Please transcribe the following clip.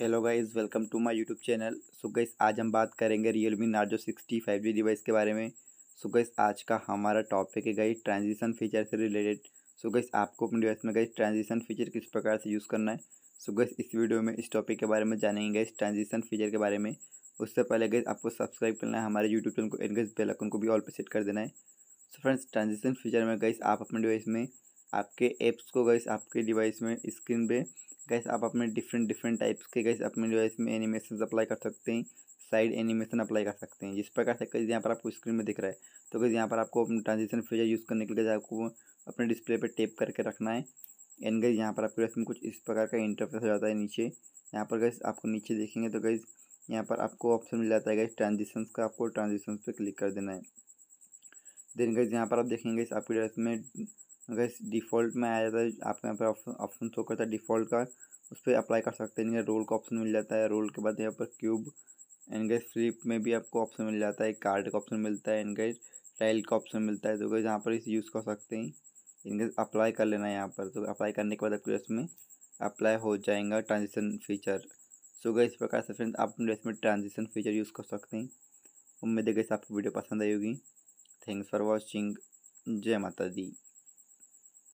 Hello guys welcome to my YouTube channel so guys आज हम बात करेंगे Realme Narzo sixty five G device के बारे में। सो गाइस आज का हमारा टॉपिक है गाइस ट्रांजिशन फीचर से रिलेटेड सो गाइस आपको अपने डिवाइस में गाइस ट्रांजिशन फीचर किस प्रकार से यूज़ करना है? सो गाइस इस वीडियो में, इस टॉपिक के बारे में जानेंगे गाइस ट्रांजिशन फीचर के बारे में। उससे पहले गाइस आपको सब्सक्राइब करना है हमारे यूट्यूब चैनल को एंड गाइस बेल आइकन को भी ऑल पर सेट कर देना है। सो फ्रेंड्स ट्रांजिशन फीचर में गाइस आप अपने डिवाइस में आपके ऐप्स को गैस आपके डिवाइस में स्क्रीन पे। गैस आप अपने डिफरेंट डिफरेंट टाइप्स के गैस अपने डिवाइस में एनिमेशन अप्लाई कर सकते हैं साइड एनिमेशन अप्लाई कर सकते हैं। जिस प्रकार से कैसे यहाँ पर आपको स्क्रीन में दिख रहा है। तो कैसे यहाँ पर आपको अपने ट्रांजिशन फीचर यूज़ करने के लिए आपको अपने डिस्प्ले पर टेप करके रखना है। एंड गैस यहाँ पर आपके डिवाइस में कुछ इस प्रकार का इंटरफेस हो जाता है नीचे। यहाँ पर गैस आपको नीचे देखेंगे तो गैस यहाँ पर आपको ऑप्शन मिल जाता है गैस ट्रांजिशन का आपको ट्रांजिशन पे क्लिक कर देना है। देन गैस यहाँ पर आप देखेंगे आपके ड्रेस में गैस डिफ़ॉल्ट में आ जाता है आपको यहाँ पर ऑप्शन शो करता है डिफ़ॉल्ट का, उस पर अप्लाई कर सकते हैं रोल का ऑप्शन मिल जाता है, रोल के बाद यहाँ पर क्यूब, एंड गैस फ्लिप में भी आपको ऑप्शन मिल जाता है कार्ड का ऑप्शन मिलता है, एंड गैस टाइल का ऑप्शन मिलता है तो गैस यहाँ पर इसे यूज़ कर सकते हैं इनके अप्लाई कर लेना है यहाँ पर तो अप्लाई करने के बाद आपके ड्रेस में अप्लाई हो जाएगा ट्रांजिशन फीचर, सो गए इस प्रकार से फ्रेंड्स आप अपने ड्रेस में ट्रांजिशन फीचर यूज़ कर सकते हैं, उम्मीद है गैस आपको वीडियो पसंद आई होगी। थैंक्स फॉर वॉचिंग जय माता दी